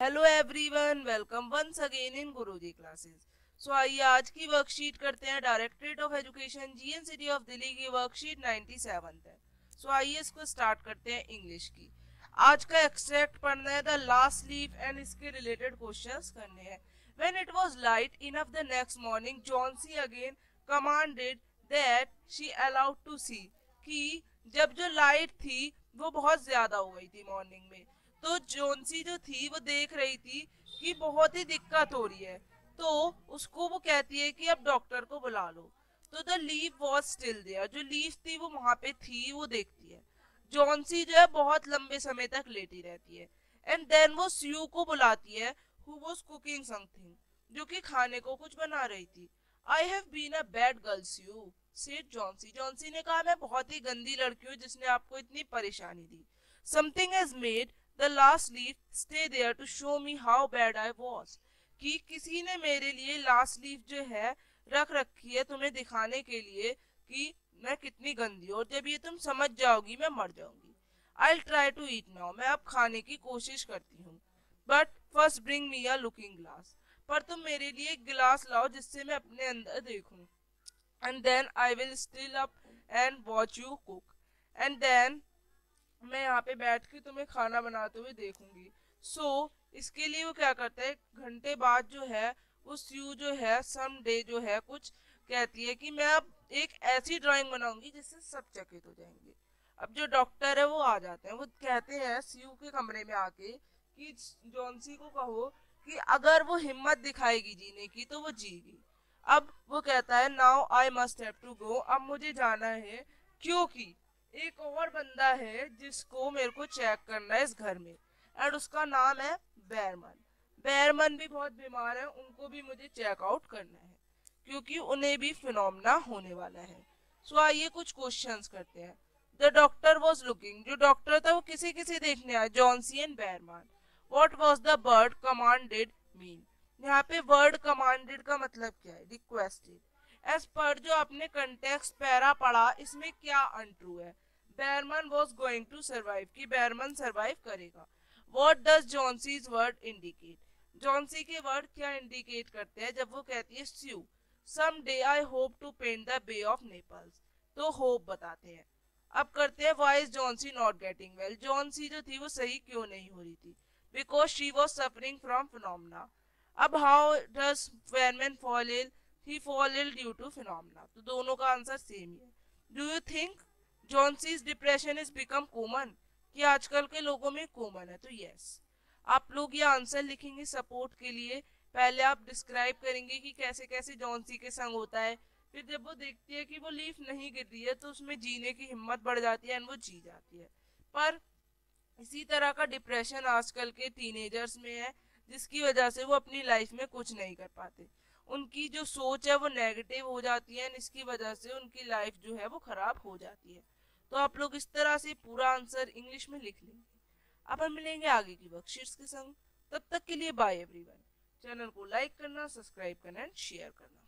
Hello everyone welcome once again in Guruji classes so आइए आज की वर्कशीट करते हैं directorate of education GN city of Delhi की वर्कशीट 97 है। सो आइए इसको स्टार्ट करते हैं इंग्लिश की। आज का एक्सट्रैक्ट पढ़ना है द लास्ट लीव एंड इसके रिलेटेड क्वेश्चंस करने हैं। When it was light enough the next morning Johnsy again commanded that she allowed to see कि जब जो लाइट थी, वो बहुत ज़्यादा हो गई थी मॉर्निंग में। तो जोनसी जो थी, वो देख रही थी कि बहुत ही दिक्कत हो रही है। तो उसको वो कहती है कि अब डॉक्टर को बुला लो। तो the leaf was still there. जो लीव थी, वो वहाँ पे थी, वो देखती है। जॉनसी जो है, बहुत लंबे समय तक लेटी रहती है। एंड देन वो स्यू को बुलाती है हु वाज कुकिंग समथिंग जो कि खाने को कुछ बना रही थी। I have been a bad girl Sue said Johnsy. Johnsy ने कहा, मैं बहुत ही गंदी लड़की हूँ, जिसने आपको इतनी परेशानी दी। Something has made the last leaf stay there to show me how bad I was कि किसी ने मेरे लिए लास्ट लीव जो है, रख रखी है तुम्हें दिखाने के लिए कि मैं कितनी गंदी और जब ये तुम समझ जाओगी, मैं मर जाऊँगी। I try to eat now मैं अब खाने की कोशिश करती हूँ। But first bring me a looking glass पर तुम मेरे लिए एक गिलास लाओ जिससे मैं अपने अंदर देखूँ। And then I will sit up and watch you cook and then मैं यहाँ पे बैठ के तुम्हें खाना बनाते हुए देखूँगी। सो so, इसके लिए वो क्या करता है? घंटे बाद जो है वो स्यू जो है सम डे जो है कुछ कहती है कि मैं अब एक ऐसी ड्राइंग बनाऊँगी जिससे सब चकित हो जाएँगे। अब जो डॉक्टर है वो आ जाते हैं। वो कहते हैं सीयू के कमरे में आके कि जॉन्सी को कहो कि अगर वो हिम्मत दिखाएगी जीने की तो वो जीगी अब वो कहता है now I must have to go अब मुझे जाना है क्योंकि एक और बंदा है जिसको मेरे को चेक करना है इस घर में एंड उसका नाम है बैरमन। बैरमन भी बहुत बीमार है, उनको भी मुझे चेकआउट करना है, क्योंकि उन्हें भी फिनोमना होने वाला है। सो आइए कुछ क्वेश्चंस करते हैं। द डॉक्टर वॉज़ लुकिंग जो डॉक्टर था, वो किसी किसी देखने आया? Johnsy and Behrman what was the word commanded mean यहाँ पे वर्ड कमांडेड का मतलब क्या है? रिक्वेस्टेड एज पर जो आपने कंटेक्स्ट पैरा पढ़ा, इसमें क्या अनट्रू है? Behrman was going to survive कि बैरमन सर्वाइव करेगा। What does Johnsy's word indicate Johnsy के वर्ड क्या इंडिकेट करते हैं? जब वो कहती है Sue someday I hope to paint the bay of Naples तो होप बताते हैं। अब करते हैं why is Johnsy not getting well Johnsy जो थी, वो सही क्यों नहीं हो रही थी? Because she was suffering from pneumonia अब how does Behrman fall ill he fall ill due to phenomena तो दोनों का आंसर सेम ही है। Do you think Johnsy's depression is become common कि आजकल के लोगों में कॉमन है तो यस आप लोग ये आंसर लिखेंगे सपोर्ट के लिए। पहले आप डिस्क्राइब करेंगे कि कैसे कैसे जॉन्सी के संग होता है। फिर जब वो देखती है कि वो लीफ नहीं गिर रही है तो उसमें जीने की हिम्मत बढ़ जाती है एंड वो जी जाती है। पर इसी तरह का डिप्रेशन आजकल के टीनेजर्स में है, जिसकी वजह से वो अपनी लाइफ में कुछ नहीं कर पाते। उनकी जो सोच है, वो नेगेटिव हो जाती है इसकी वजह से उनकी लाइफ जो है, वो खराब हो जाती है। तो आप लोग इस तरह से पूरा आंसर इंग्लिश में लिख लेंगे। अपन मिलेंगे आगे की वर्कशीट्स के संग। तब तक के लिए बाय एवरीवन चैनल को लाइक करना सब्सक्राइब करना एंड शेयर करना।